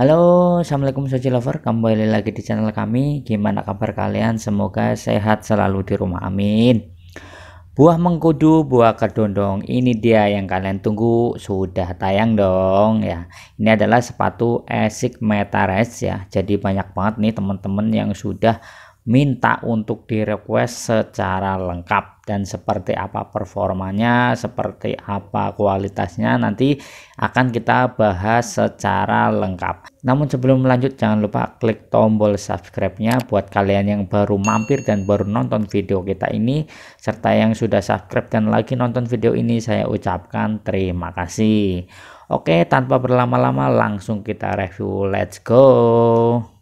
Halo, Assalamualaikum Soji Lover, kembali lagi di channel kami. Gimana kabar kalian? Semoga sehat selalu di rumah, amin. Buah mengkudu, buah kedondong, ini dia yang kalian tunggu, sudah tayang dong ya. Ini adalah sepatu Asics Metares ya. Jadi banyak banget nih teman-teman yang sudah minta untuk di request secara lengkap dan seperti apa performanya seperti apa kualitasnya nanti akan kita bahas secara lengkap. Namun sebelum lanjut jangan lupa klik tombol subscribe nya buat kalian yang baru mampir dan baru nonton video kita ini. Serta yang sudah subscribe dan lagi nonton video ini saya ucapkan terima kasih. Oke tanpa berlama-lama langsung kita review. Let's go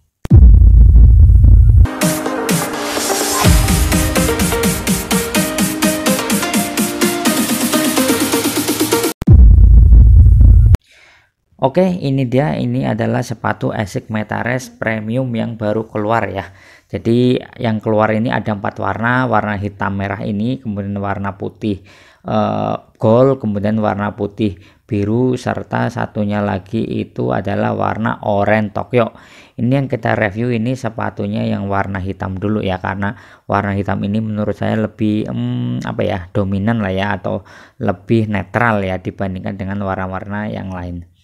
Oke, ini dia. Ini adalah sepatu Asics Metares Premium yang baru keluar ya. Jadi yang keluar ini ada empat warna, warna hitam merah ini, kemudian warna putih uh, gold, kemudian warna putih biru, serta satunya lagi itu adalah warna oranye Tokyo. Ini yang kita review ini sepatunya yang warna hitam dulu ya, karena warna hitam ini menurut saya lebih um, apa ya dominan lah ya atau lebih netral ya dibandingkan dengan warna-warna yang lain.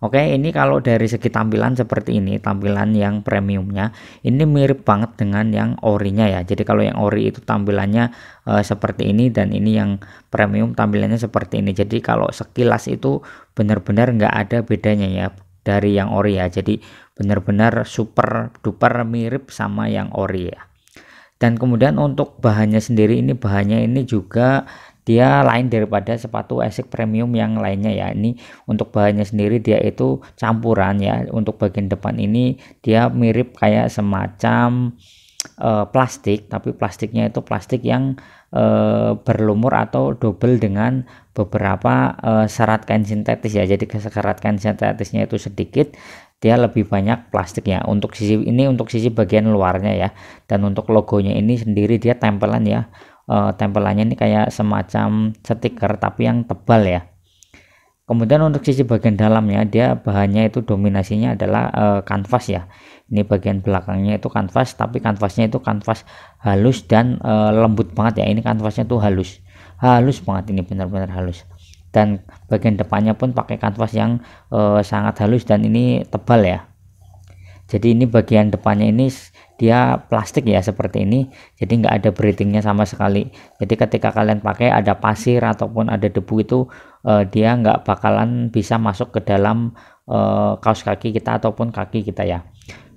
Oke, ini kalau dari segi tampilan seperti ini, tampilan yang premiumnya, ini mirip banget dengan yang orinya ya. Jadi kalau yang ori itu tampilannya uh, seperti ini dan ini yang premium tampilannya seperti ini. Jadi kalau sekilas itu benar-benar nggak ada bedanya ya dari yang ori ya. Jadi benar-benar super duper mirip sama yang ori ya. Dan kemudian untuk bahannya sendiri ini bahannya ini juga dia lain daripada sepatu Asics Premium yang lainnya ya. Ini untuk bahannya sendiri dia itu campuran ya. Untuk bagian depan ini dia mirip kayak semacam uh, plastik tapi plastiknya itu plastik yang uh, berlumur atau double dengan beberapa uh, serat kain sintetis ya. Jadi serat kain sintetisnya itu sedikit dia lebih banyak plastik ya untuk sisi ini untuk sisi bagian luarnya ya. Dan untuk logonya ini sendiri dia tempelan ya uh, tempelannya ini kayak semacam stiker tapi yang tebal ya. Kemudian untuk sisi bagian dalamnya dia bahannya itu dominasinya adalah uh, kanvas ya. Ini bagian belakangnya itu kanvas tapi kanvasnya itu kanvas halus dan uh, lembut banget ya. Ini kanvasnya tuh halus. Halus banget ini benar-benar halus. Dan bagian depannya pun pakai kanvas yang uh, sangat halus dan ini tebal ya jadi ini bagian depannya ini dia plastik ya seperti ini. Jadi nggak ada breathingnya sama sekali. Jadi ketika kalian pakai ada pasir ataupun ada debu itu uh, dia nggak bakalan bisa masuk ke dalam uh, kaos kaki kita ataupun kaki kita ya.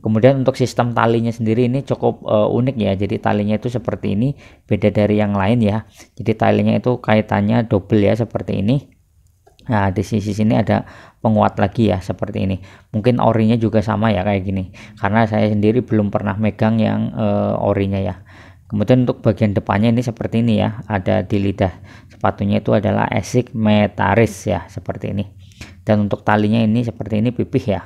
Kemudian untuk sistem talinya sendiri ini cukup uh, unik ya. Jadi talinya itu seperti ini beda dari yang lain ya. Jadi talinya itu kaitannya double ya seperti ini. Nah, di sisi sini ada penguat lagi ya seperti ini. Mungkin orinya juga sama ya kayak gini. Karena saya sendiri belum pernah megang yang uh, orinya ya. Kemudian untuk bagian depannya ini seperti ini ya, ada di lidah sepatunya itu adalah Asics Metaris ya, seperti ini. Dan untuk talinya ini seperti ini pipih ya.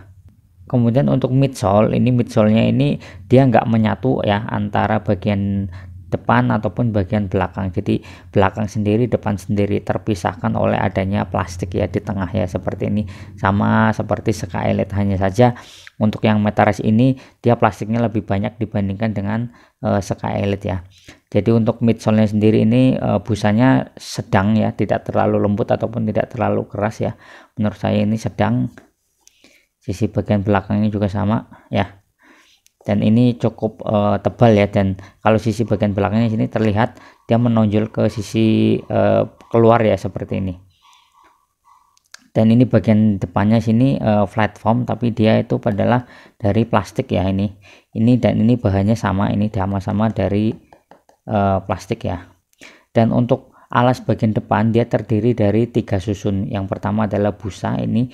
Kemudian untuk midsole, ini midsole-nya ini dia nggak menyatu ya antara bagian depan ataupun bagian belakang. Jadi belakang sendiri depan sendiri terpisahkan oleh adanya plastik ya di tengah ya seperti ini. Sama seperti Sky Elite hanya saja untuk yang Metares ini dia plastiknya lebih banyak dibandingkan dengan uh, Sky Elite ya. Jadi untuk midsole sendiri ini uh, busanya sedang ya tidak terlalu lembut ataupun tidak terlalu keras ya. Menurut saya ini sedang. Sisi bagian belakangnya juga sama ya dan ini cukup uh, tebal ya. Dan kalau sisi bagian belakangnya sini terlihat dia menonjol ke sisi uh, keluar ya seperti ini. Dan ini bagian depannya sini uh, platform tapi dia itu adalah dari plastik ya ini. Ini dan ini bahannya sama ini sama-sama dari uh, plastik ya. Dan untuk alas bagian depan dia terdiri dari tiga susun. Yang pertama adalah busa ini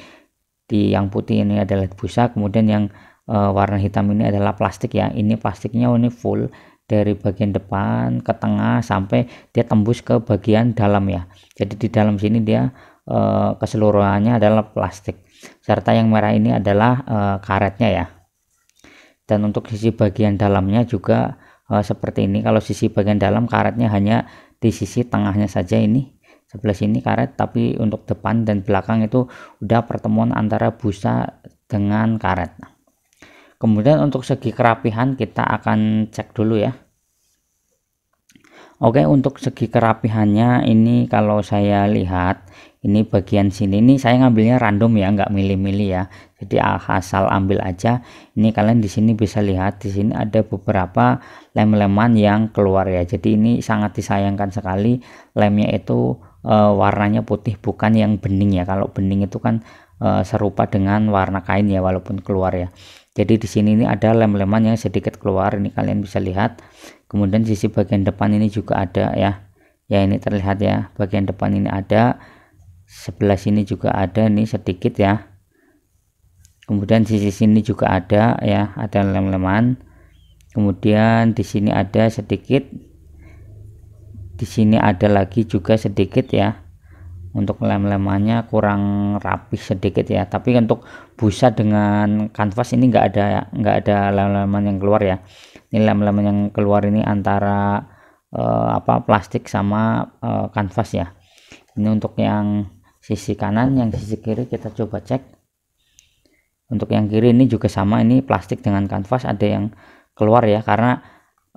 di yang putih ini adalah busa kemudian yang uh, warna hitam ini adalah plastik ya. Ini plastiknya ini full dari bagian depan ke tengah sampai dia tembus ke bagian dalam ya. Jadi di dalam sini dia uh, keseluruhannya adalah plastik. Serta yang merah ini adalah uh, karetnya ya. Dan untuk sisi bagian dalamnya juga uh, seperti ini. Kalau sisi bagian dalam karetnya hanya di sisi tengahnya saja ini. Sebelah sini karet tapi untuk depan dan belakang itu udah pertemuan antara busa dengan karet kemudian untuk segi kerapihan kita akan cek dulu ya. Oke untuk segi kerapihannya ini kalau saya lihat ini bagian sini. Ini saya ngambilnya random ya nggak milih-milih ya. Jadi asal ambil aja. Ini kalian di sini bisa lihat di sini ada beberapa lem-leman yang keluar ya. Jadi ini sangat disayangkan sekali. Lemnya itu e, warnanya putih bukan yang bening ya. Kalau bening itu kan e, serupa dengan warna kain ya walaupun keluar ya jadi di sini ini ada lem-leman yang sedikit keluar ini kalian bisa lihat. Kemudian sisi bagian depan ini juga ada ya. Ya ini terlihat ya. Bagian depan ini ada sebelah sini juga ada nih sedikit ya. Kemudian sisi sini juga ada ya ada lem-leman. Kemudian di sini ada sedikit di sini ada lagi juga sedikit ya untuk lem-lemannya kurang rapi sedikit ya. Tapi untuk busa dengan kanvas ini enggak ada enggak ada lem-leman yang keluar ya. Ini lem-leman yang keluar ini antara uh, apa plastik sama uh, kanvas ya. Ini untuk yang sisi kanan yang sisi kiri kita coba cek. Untuk yang kiri ini juga sama ini plastik dengan kanvas ada yang keluar ya. Karena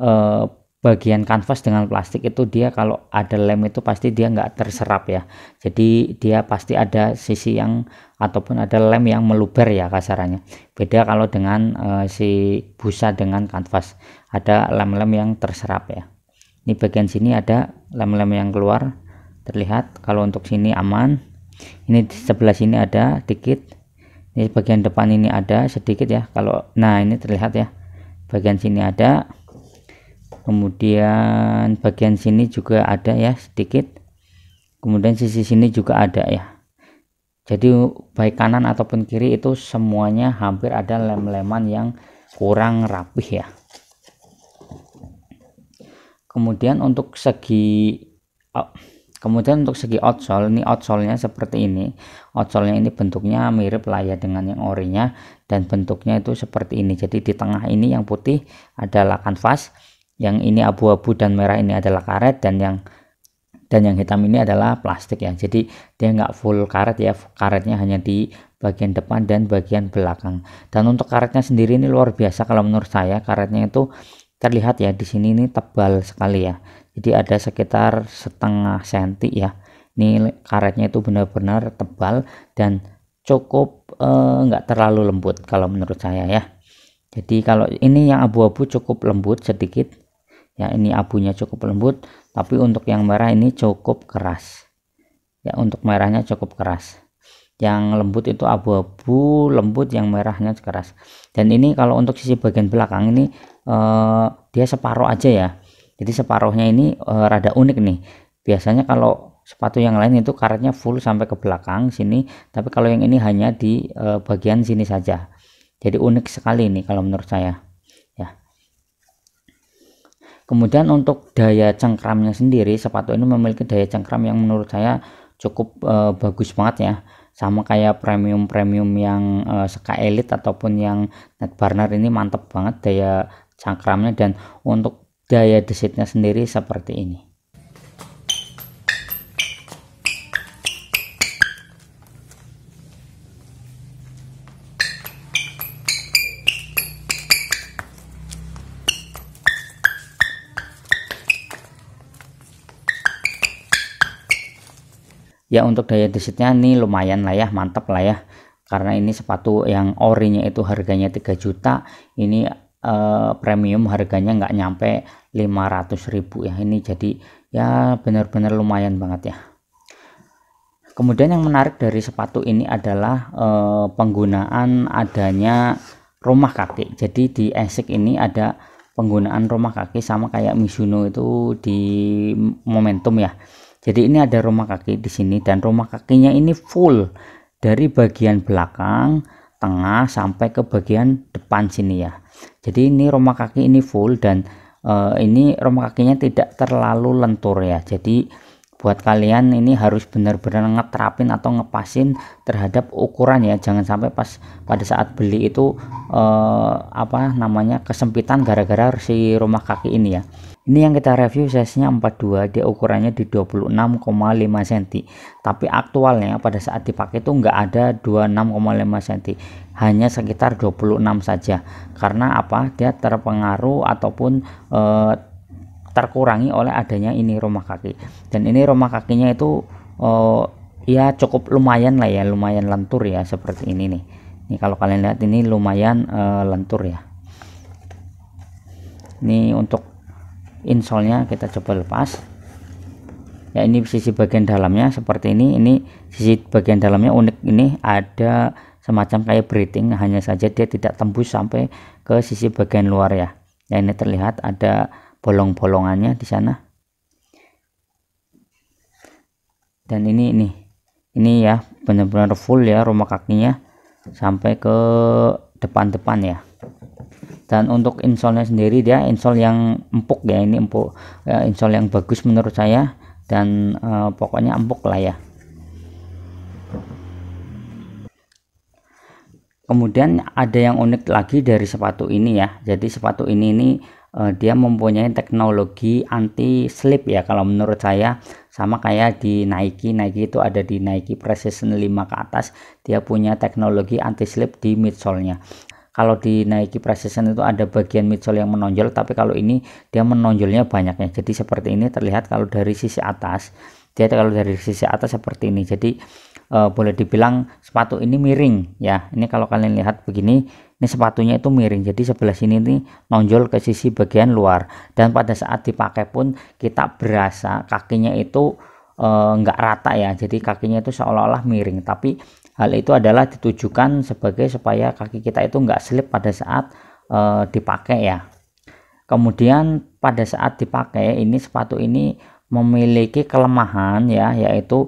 uh, bagian kanvas dengan plastik itu dia kalau ada lem itu pasti dia nggak terserap ya. Jadi dia pasti ada sisi yang ataupun ada lem yang meluber ya kasarannya. Beda kalau dengan uh, si busa dengan kanvas. Ada lem-lem yang terserap ya. Ini bagian sini ada lem-lem yang keluar terlihat. Kalau untuk sini aman. Ini di sebelah sini ada dikit. Ini bagian depan ini ada sedikit ya. Kalau nah ini terlihat ya. Bagian sini ada kemudian bagian sini juga ada ya sedikit. Kemudian sisi sini juga ada ya. Jadi baik kanan ataupun kiri itu semuanya hampir ada lem-leman yang kurang rapih ya. Kemudian untuk segi kemudian untuk segi outsole ini outsole-nya seperti ini. Outsole-nya ini bentuknya mirip lah ya dengan yang orinya dan bentuknya itu seperti ini. Jadi di tengah ini yang putih adalah kanvas yang ini abu-abu dan merah ini adalah karet dan yang dan yang hitam ini adalah plastik ya. Jadi dia nggak full karet ya karetnya hanya di bagian depan dan bagian belakang. Dan untuk karetnya sendiri ini luar biasa kalau menurut saya. Karetnya itu terlihat ya di sini ini tebal sekali ya. Jadi ada sekitar setengah senti ya. Ini karetnya itu benar-benar tebal dan cukup eh, nggak eh, terlalu lembut kalau menurut saya ya. Jadi kalau ini yang abu-abu cukup lembut sedikit ya ini abunya cukup lembut tapi untuk yang merah ini cukup keras. Ya untuk merahnya cukup keras. Yang lembut itu abu-abu lembut yang merahnya keras. Dan ini kalau untuk sisi bagian belakang ini eh, dia separuh aja ya. Jadi separuhnya ini eh, rada unik nih. Biasanya kalau sepatu yang lain itu karetnya full sampai ke belakang sini. Tapi kalau yang ini hanya di eh, bagian sini saja. Jadi unik sekali ini kalau menurut saya kemudian untuk daya cengkramnya sendiri sepatu ini memiliki daya cengkram yang menurut saya cukup uh, bagus banget ya. Sama kayak premium-premium yang uh, Sky Elite ataupun yang Net Burner ini mantep banget daya cengkramnya. Dan untuk daya desitnya sendiri seperti ini ya untuk daya desitnya ini lumayan lah ya mantap lah ya. Karena ini sepatu yang orinya itu harganya 3 juta ini eh, premium harganya nggak nyampe 500.000 ya. Ini jadi ya benar-benar lumayan banget ya. Kemudian yang menarik dari sepatu ini adalah eh, penggunaan adanya rumah kaki. Jadi di esik ini ada penggunaan rumah kaki sama kayak Mizuno itu di momentum ya jadi ini ada rumah kaki di sini dan rumah kakinya ini full dari bagian belakang tengah sampai ke bagian depan sini ya. Jadi ini rumah kaki ini full dan uh, ini rumah kakinya tidak terlalu lentur ya. Jadi buat kalian ini harus benar-benar ngeterapin atau ngepasin terhadap ukuran ya. Jangan sampai pas pada saat beli itu eh, apa namanya kesempitan gara-gara si rumah kaki ini ya. Ini yang kita review size-nya 42 dia ukurannya di 26,5 cm tapi aktualnya pada saat dipakai itu enggak ada 26,5 cm hanya sekitar 26 saja. Karena apa? Dia terpengaruh ataupun eh, terkurangi oleh adanya ini rumah kaki. Dan ini rumah kakinya itu oh, ya cukup lumayan lah ya lumayan lentur ya seperti ini nih. Ini kalau kalian lihat ini lumayan uh, lentur ya. Ini untuk insolnya kita coba lepas. Ya ini sisi bagian dalamnya seperti ini. Ini sisi bagian dalamnya unik. Ini ada semacam kayak breathing hanya saja dia tidak tembus sampai ke sisi bagian luar ya. Ya ini terlihat ada bolong-bolongannya di sana. Dan ini ini ini ya benar-benar full ya rumah kakinya sampai ke depan-depan ya. Dan untuk insolnya sendiri dia insol yang empuk ya ini empuk ya, insol yang bagus menurut saya dan uh, pokoknya empuk lah ya. Kemudian ada yang unik lagi dari sepatu ini ya. Jadi sepatu ini ini uh, dia mempunyai teknologi anti slip ya kalau menurut saya. Sama kayak di Nike. Nike itu ada di Nike Precision 5 ke atas. Dia punya teknologi anti slip di midsole-nya. Kalau di Nike Precision itu ada bagian midsole yang menonjol tapi kalau ini dia menonjolnya banyaknya. Jadi seperti ini terlihat kalau dari sisi atas. Dia kalau dari sisi atas seperti ini. Jadi uh, boleh dibilang sepatu ini miring ya. Ini kalau kalian lihat begini ini sepatunya itu miring. Jadi sebelah sini nih nonjol ke sisi bagian luar. Dan pada saat dipakai pun kita berasa kakinya itu enggak eh, rata ya. Jadi kakinya itu seolah-olah miring. Tapi hal itu adalah ditujukan sebagai supaya kaki kita itu enggak slip pada saat uh, dipakai ya. Kemudian pada saat dipakai ini sepatu ini memiliki kelemahan ya yaitu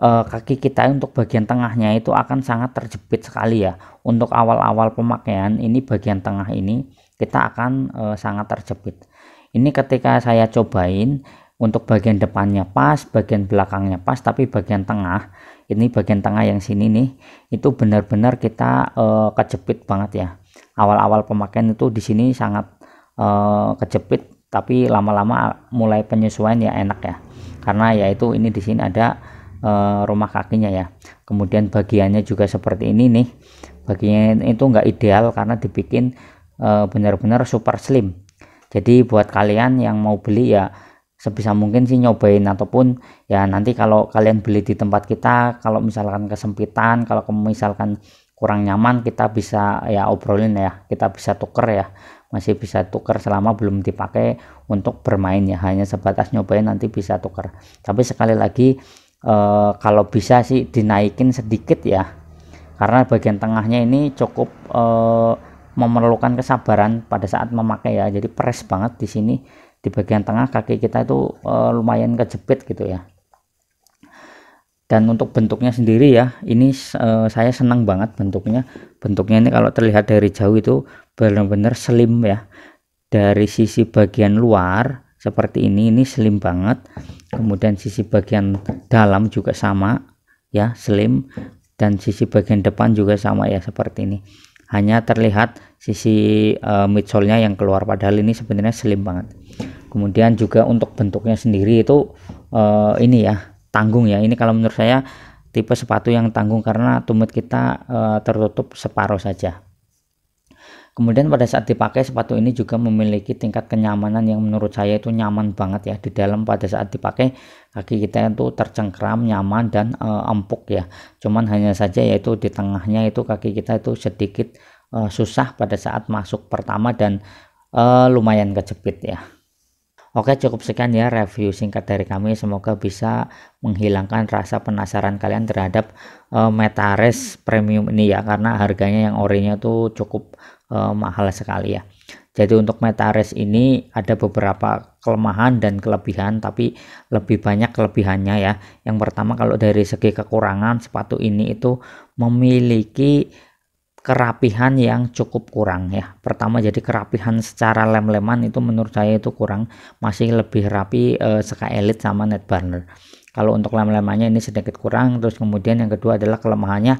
uh, kaki kita untuk bagian tengahnya itu akan sangat terjepit sekali ya. Untuk awal-awal pemakaian ini bagian tengah ini kita akan uh, sangat terjepit. Ini ketika saya cobain untuk bagian depannya pas bagian belakangnya pas tapi bagian tengah ini bagian tengah yang sini nih itu benar-benar kita uh, kejepit banget ya. Awal-awal pemakaian itu di sini sangat uh, kejepit tapi lama-lama mulai penyesuaian ya enak ya. Karena yaitu ini di sini ada uh, rumah kakinya ya. Kemudian bagiannya juga seperti ini nih. Bagian itu enggak ideal karena dibikin uh, benar-benar super slim. Jadi buat kalian yang mau beli ya sebisa mungkin sih nyobain ataupun ya nanti kalau kalian beli di tempat kita kalau misalkan kesempitan kalau misalkan kurang nyaman kita bisa ya obrolin ya. Kita bisa tuker ya. Masih bisa tuker selama belum dipakai untuk bermain ya. Hanya sebatas nyobain nanti bisa tuker. Tapi sekali lagi uh, kalau bisa sih dinaikin sedikit ya. Karena bagian tengahnya ini cukup uh, memerlukan kesabaran pada saat memakai ya. Jadi press banget di sini. Di bagian tengah kaki kita itu uh, lumayan kejepit gitu ya. Dan untuk bentuknya sendiri ya ini saya senang banget bentuknya. Bentuknya ini kalau terlihat dari jauh itu benar-benar slim ya. Dari sisi bagian luar seperti ini ini slim banget. Kemudian sisi bagian dalam juga sama ya slim. Dan sisi bagian depan juga sama ya seperti ini. Hanya terlihat sisi uh, midsole-nya yang keluar padahal ini sebenarnya slim banget. Kemudian juga untuk bentuknya sendiri itu uh, ini ya tanggung ya. Ini kalau menurut saya tipe sepatu yang tanggung karena tumit kita uh, tertutup separuh saja kemudian pada saat dipakai sepatu ini juga memiliki tingkat kenyamanan yang menurut saya itu nyaman banget ya. Di dalam pada saat dipakai kaki kita itu tercengkram nyaman dan e, empuk ya. Cuman hanya saja yaitu di tengahnya itu kaki kita itu sedikit e, susah pada saat masuk pertama dan e, lumayan kejepit ya. Oke cukup sekian ya review singkat dari kami. Semoga bisa menghilangkan rasa penasaran kalian terhadap uh, Metares premium ini ya. Karena harganya yang orinya tuh cukup uh, mahal sekali ya. Jadi untuk Metares ini ada beberapa kelemahan dan kelebihan tapi lebih banyak kelebihannya ya. Yang pertama kalau dari segi kekurangan sepatu ini itu memiliki kerapihan yang cukup kurang ya. Pertama jadi kerapihan secara lem-leman itu menurut saya itu kurang masih lebih rapi eh, Sky Elite sama Netburner kalau untuk lem-lemannya ini sedikit kurang terus kemudian yang kedua adalah kelemahannya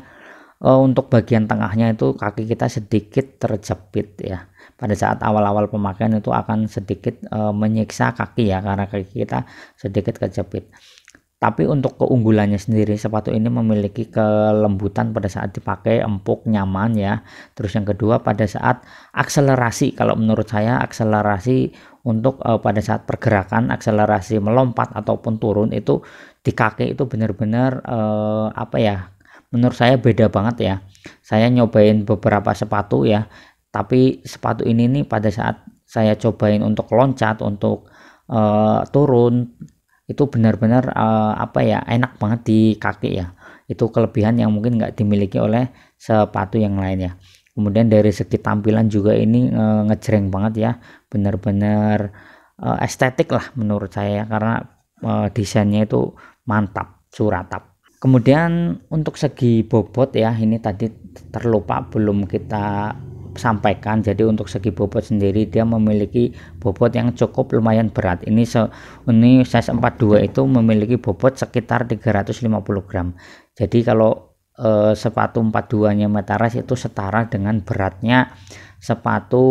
uh, untuk bagian tengahnya itu kaki kita sedikit terjepit ya. Pada saat awal-awal pemakaian itu akan sedikit uh, menyiksa kaki ya karena kaki kita sedikit kejepit. Tapi untuk keunggulannya sendiri sepatu ini memiliki kelembutan pada saat dipakai empuk nyaman ya. Terus yang kedua pada saat akselerasi kalau menurut saya akselerasi untuk uh, pada saat pergerakan akselerasi melompat ataupun turun itu di kaki itu benar-benar uh, apa ya menurut saya beda banget ya. Saya nyobain beberapa sepatu ya tapi sepatu ini nih pada saat saya cobain untuk loncat untuk uh, turun itu benar-benar uh, apa ya enak banget di kaki ya. Itu kelebihan yang mungkin nggak dimiliki oleh sepatu yang lainnya kemudian dari segi tampilan juga ini uh, ngejreng banget ya. Benar-benar uh, estetik lah menurut saya karena uh, desainnya itu mantap suratap kemudian untuk segi bobot ya ini tadi terlupa belum kita sampaikan. Jadi untuk segi bobot sendiri dia memiliki bobot yang cukup lumayan berat. Ini se ini size 42 itu memiliki bobot sekitar 350 gram. Jadi kalau eh, sepatu 42 nya Metaras itu setara dengan beratnya sepatu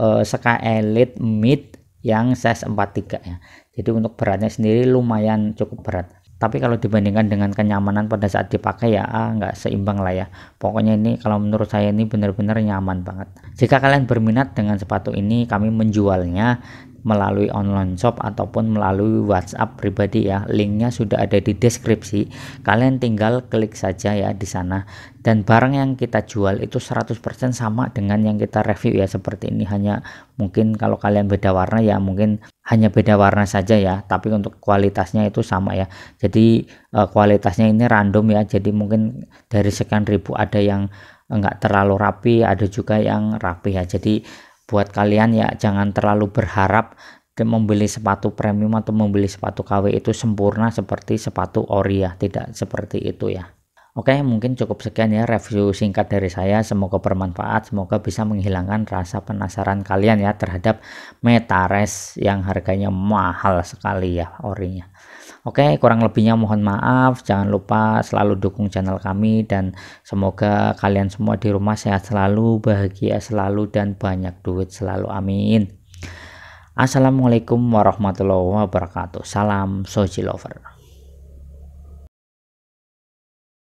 eh, Sky Elite Mid yang size 43 ya. Jadi untuk beratnya sendiri lumayan cukup berat tapi kalau dibandingkan dengan kenyamanan pada saat dipakai ya ah, nggak seimbang lah ya. Pokoknya ini kalau menurut saya ini benar-benar nyaman banget. Jika kalian berminat dengan sepatu ini kami menjualnya melalui online shop ataupun melalui WhatsApp pribadi ya. Linknya sudah ada di deskripsi. Kalian tinggal klik saja ya di sana. Dan barang yang kita jual itu 100% sama dengan yang kita review ya seperti ini hanya mungkin kalau kalian beda warna ya mungkin hanya beda warna saja ya tapi untuk kualitasnya itu sama ya jadi uh, kualitasnya ini random ya jadi mungkin dari sekian ribu ada yang enggak terlalu rapi ada juga yang rapi ya jadi buat kalian ya jangan terlalu berharap membeli sepatu premium atau membeli sepatu KW itu sempurna seperti sepatu ori ya tidak seperti itu ya. Oke mungkin cukup sekian ya review singkat dari saya. Semoga bermanfaat semoga bisa menghilangkan rasa penasaran kalian ya terhadap Metares yang harganya mahal sekali ya orinya Oke, kurang lebihnya mohon maaf. Jangan lupa selalu dukung channel kami dan semoga kalian semua di rumah sehat selalu, bahagia selalu dan banyak duit selalu. Amin. Assalamualaikum warahmatullahi wabarakatuh. Salam Soji Lover.